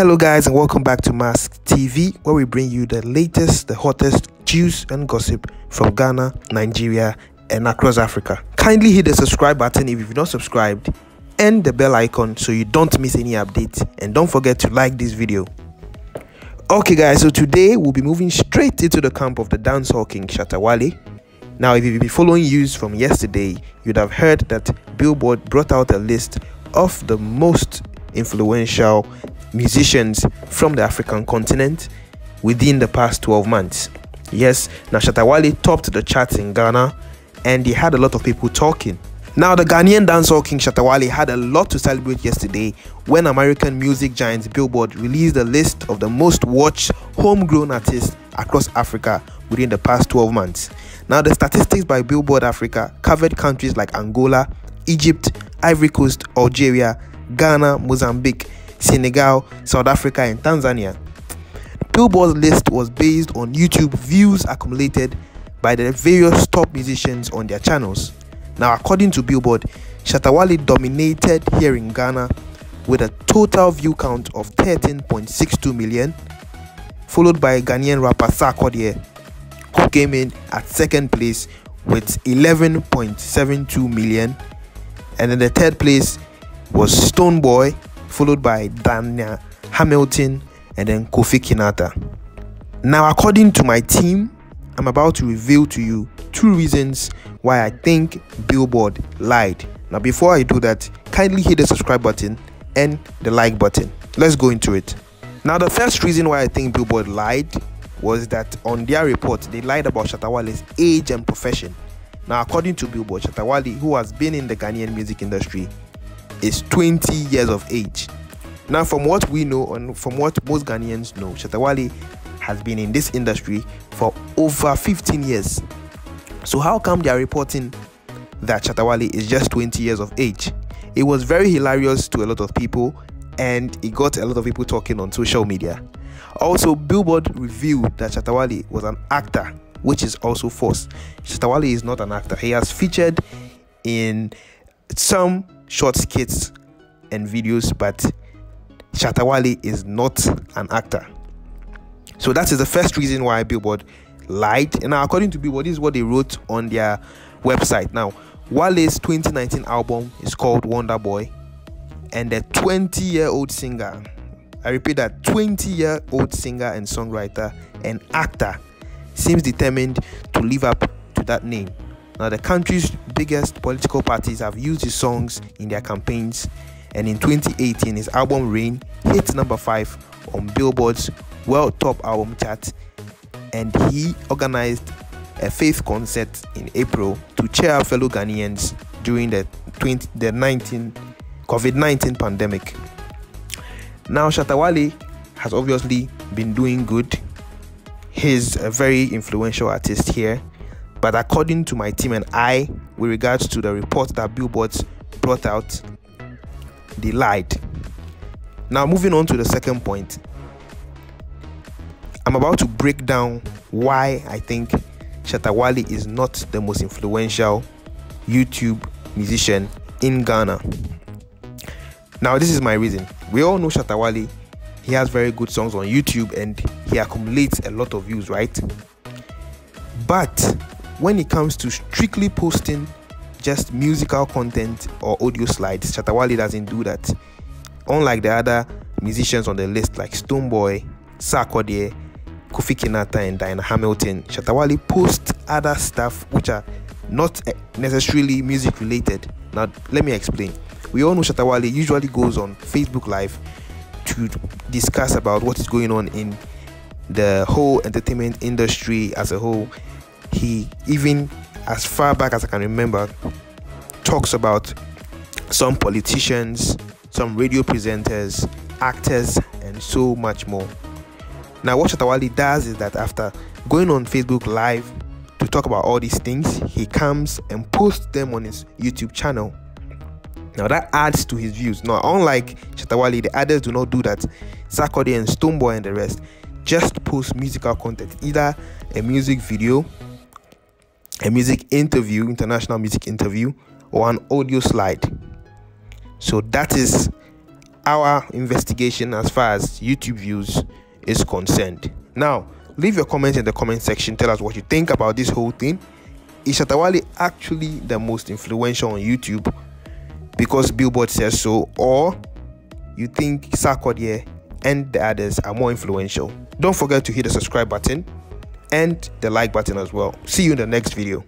Hello, guys, and welcome back to Mask TV, where we bring you the latest, the hottest juice and gossip from Ghana, Nigeria, and across Africa. Kindly hit the subscribe button if you've not subscribed and the bell icon so you don't miss any updates. And don't forget to like this video. Okay, guys, so today we'll be moving straight into the camp of the dancehall king Shatta Wale. Now, if you've been following news from yesterday, you'd have heard that Billboard brought out a list of the most influential musicians from the African continent within the past 12 months. Yes, now Shatta topped the charts in Ghana and he had a lot of people talking. Now, the Ghanaian dancehall king Shatta Wale had a lot to celebrate yesterday when American music giant Billboard released a list of the most watched homegrown artists across Africa within the past 12 months. Now, the statistics by Billboard Africa covered countries like Angola, Egypt, Ivory Coast, Algeria, Ghana, Mozambique, Senegal, South Africa, and Tanzania. Billboard's list was based on YouTube views accumulated by the various top musicians on their channels. Now, according to Billboard, Shatta Wale dominated here in Ghana with a total view count of 13.62 million, followed by Ghanaian rapper Sarkodie, who came in at second place with 11.72 million, and in the third place was Stonebwoy, followed by Diana Hamilton, and then Kofi Kinaata. Now, according to my team, I'm about to reveal to you two reasons why I think Billboard lied. Now, before I do that, kindly hit the subscribe button and the like button. Let's go into it. Now, the first reason why I think Billboard lied was that on their report, they lied about Shatta Wale's age and profession. Now, according to Billboard, Shatta Wale, who has been in the Ghanaian music industry, is 20 years of age. Now, from what we know and from what most Ghanaians know, Shatta Wale has been in this industry for over 15 years. So how come they are reporting that Shatta Wale is just 20 years of age? It was very hilarious to a lot of people and it got a lot of people talking on social media. Also, Billboard revealed that Shatta Wale was an actor, which is also false. Shatta Wale is not an actor. He has featured in some short skits and videos, but Shatta Wale is not an actor. So that is the first reason why Billboard lied. And now, according to Billboard, this is what they wrote on their website. Now, Wale's 2019 album is called Wonder Boy, and the 20 year old singer, I repeat that 20 year old singer and songwriter and actor seems determined to live up to that name. Now, the country's biggest political parties have used his songs in their campaigns, and in 2018, his album Reign hit number 5 on Billboard's World Top Album chart and he organized a faith concert in April to cheer fellow Ghanaians during the 20, the 19 COVID-19 pandemic. Now Shatta Wale has obviously been doing good. He's a very influential artist here, but according to my team and I, with regards to the report that Billboards brought out, they lied. Now moving on to the second point, I'm about to break down why I think Shatta Wale is not the most influential YouTube musician in Ghana. Now, this is my reason. We all know Shatta Wale. He has very good songs on YouTube and he accumulates a lot of views, right? But when it comes to strictly posting just musical content or audio slides, Shatta Wale doesn't do that. Unlike the other musicians on the list like Stonebwoy, Sarkodie, Kofi Kinaata and Diana Hamilton, Shatta Wale post other stuff which are not necessarily music related. Now, let me explain. We all know Shatta Wale usually goes on Facebook Live to discuss about what is going on in the whole entertainment industry as a whole. He even, as far back as I can remember, talks about some politicians, some radio presenters, actors, and so much more. Now, what Shatta Wale does is that after going on Facebook Live to talk about all these things, he comes and posts them on his YouTube channel. Now that adds to his views. Now, unlike Shatta Wale, the others do not do that. Sarkodie and Stonebwoy and the rest just post musical content, either a music video, a music interview, international music interview, or an audio slide. So that is our investigation as far as YouTube views is concerned. Now, leave your comments in the comment section. Tell us what you think about this whole thing. Is Shatta Wale actually the most influential on YouTube because Billboard says so, or you think Sarkodie and the others are more influential? Don't forget to hit the subscribe button and the like button as well. See you in the next video.